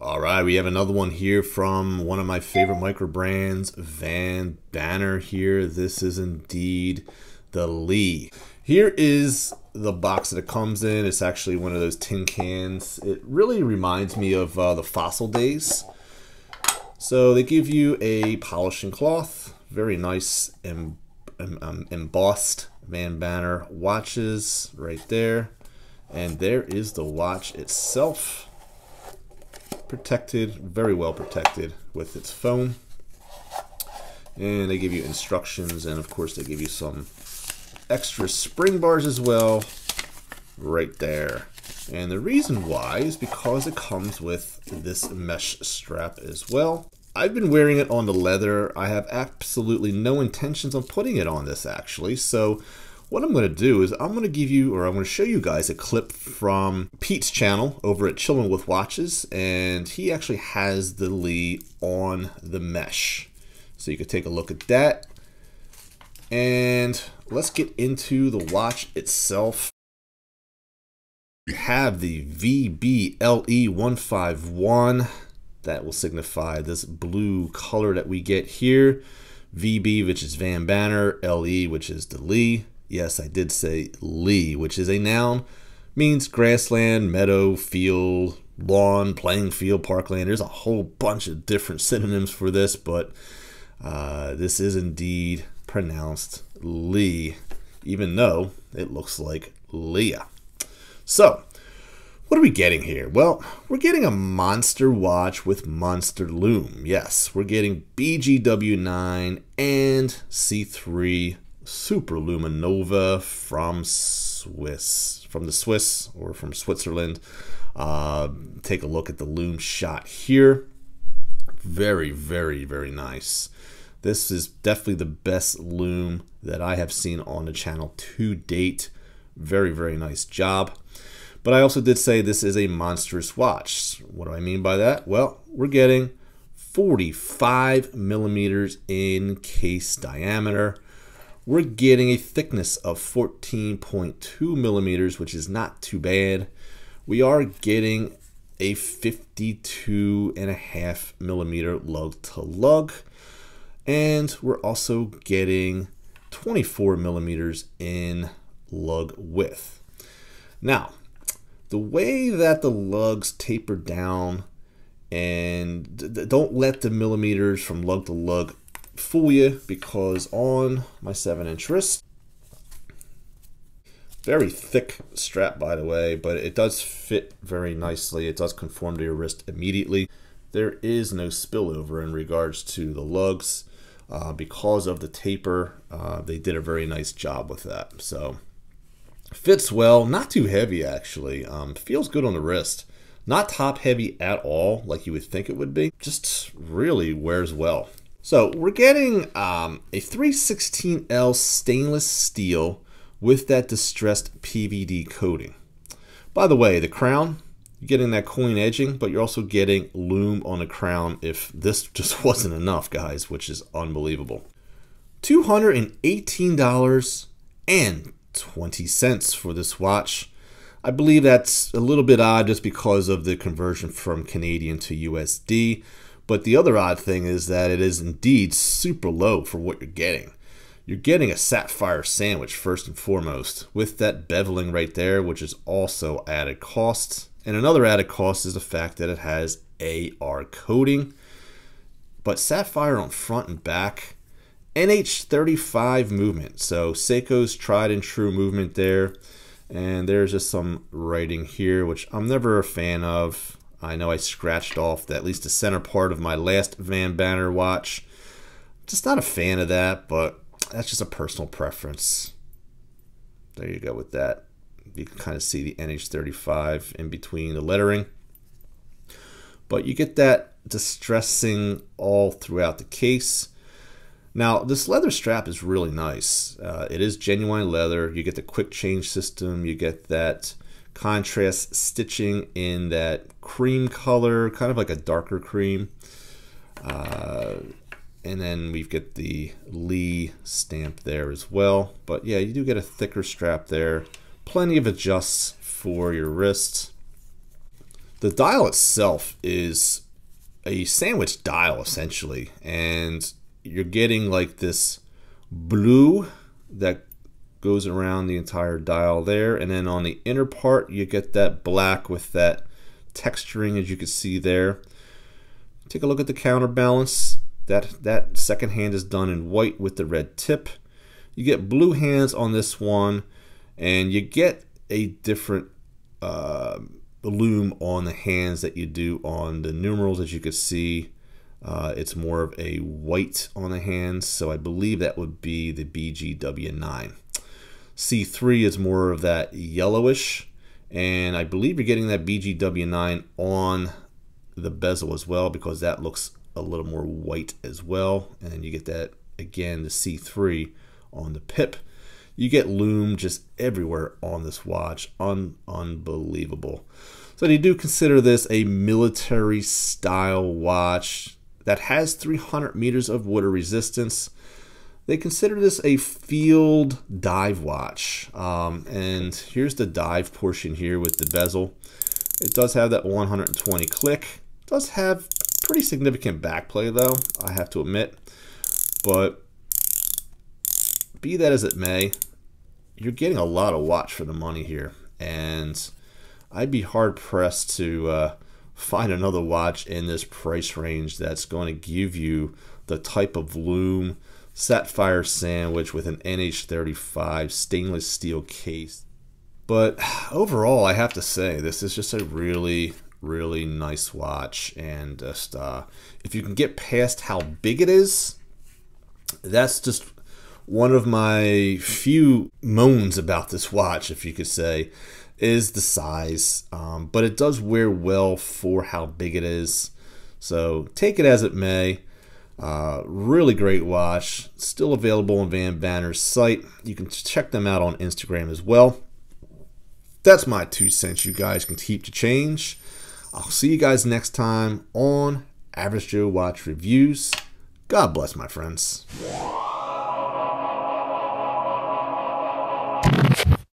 All right, we have another one here from one of my favorite micro brands, Van Banner here. This is indeed the LEA. Here is the box that it comes in. It's actually one of those tin cans. It really reminds me of uh, the Fossil days. So they give you a polishing cloth, very nice em um, embossed Vanbanner watches right there. And there is the watch itself. Protected, very well protected with its foam. And they give you instructions, and of course they give you some extra spring bars as well, right there. And the reason why is because it comes with this mesh strap as well. I've been wearing it on the leather. I have absolutely no intentions on putting it on this actually. So what I'm going to do is I'm going to give you, or I'm going to show you guys a clip from Pete's channel over at Chillin' with Watches, and he actually has the LEA on the mesh. So you can take a look at that. And let's get into the watch itself. You have the VBLE151. That will signify this blue color that we get here. VB, which is Vanbanner. LE, which is the LEA. Yes, I did say Lee, which is a noun. Means grassland, meadow, field, lawn, playing field, parkland. There's a whole bunch of different synonyms for this, but uh, this is indeed pronounced Lee, even though it looks like Leah. So, what are we getting here? Well, we're getting a monster watch with monster lume. Yes, we're getting BGW9 and C3 Super Luminova from Swiss, from the Swiss or from Switzerland. Uh, take a look at the lume shot here. Very, very, very nice. This is definitely the best lume that I have seen on the channel to date. Very, very nice job. But I also did say this is a monstrous watch. What do I mean by that? Well, we're getting 45 millimeters in case diameter. We're getting a thickness of 14.2 millimeters, which is not too bad. We are getting a 52 and a half millimeter lug to lug. And we're also getting 24 millimeters in lug width. Now, the way that the lugs taper down and don't let the millimeters from lug to lug fool you because on my 7 inch wrist very thick strap by the way but it does fit very nicely it does conform to your wrist immediately there is no spillover in regards to the lugs uh, because of the taper uh, they did a very nice job with that so Fits well, not too heavy actually. Um, feels good on the wrist. Not top heavy at all, like you would think it would be. Just really wears well. So we're getting um, a 316L stainless steel with that distressed PVD coating. By the way, the crown, you're getting that coin edging, but you're also getting lume on the crown if this just wasn't enough, guys, which is unbelievable. $218 and 20 cents for this watch. I believe that's a little bit odd just because of the conversion from Canadian to USD. But the other odd thing is that it is indeed super low for what you're getting. You're getting a sapphire sandwich first and foremost with that beveling right there, which is also added cost. And another added cost is the fact that it has AR coating. But sapphire on front and back, NH35 movement. So Seiko's tried and true movement there. And there's just some writing here, which I'm never a fan of. I know I scratched off the, at least the center part of my last Vanbanner watch. Just not a fan of that, but that's just a personal preference. There you go with that. You can kind of see the NH35 in between the lettering. But you get that distressing all throughout the case. Now, this leather strap is really nice. Uh, it is genuine leather. You get the quick change system. You get that contrast stitching in that cream color, kind of like a darker cream. Uh, and then we've got the LEA stamp there as well. But yeah, you do get a thicker strap there. Plenty of adjusts for your wrists. The dial itself is a sandwich dial essentially, and you're getting like this blue that goes around the entire dial there, and then on the inner part you get that black with that texturing as you can see there. Take a look at the counterbalance. That, that second hand is done in white with the red tip. You get blue hands on this one, and you get a different uh, lume on the hands that you do on the numerals as you can see uh, it's more of a white on the hands so I believe that would be the BGW9 C3 is more of that yellowish and I believe you're getting that BGW9 on the bezel as well because that looks a little more white as well and you get that again the C3 on the pip you get lume just everywhere on this watch. Un unbelievable. So they do consider this a military style watch that has 300 meters of water resistance. They consider this a field dive watch. Um, and here's the dive portion here with the bezel. It does have that 120 click. It does have pretty significant backplay though, I have to admit. But be that as it may, you're getting a lot of watch for the money here, and I'd be hard pressed to uh, find another watch in this price range that's going to give you the type of lume sapphire sandwich with an NH35 stainless steel case. But overall, I have to say, this is just a really, really nice watch. And just uh, if you can get past how big it is, that's just one of my few moans about this watch, if you could say, is the size. Um, but it does wear well for how big it is. So take it as it may. Uh, really great watch. Still available on Vanbanner's site. You can check them out on Instagram as well. That's my two cents. You guys can keep to change. I'll see you guys next time on Average Joe Watch Reviews. God bless, my friends.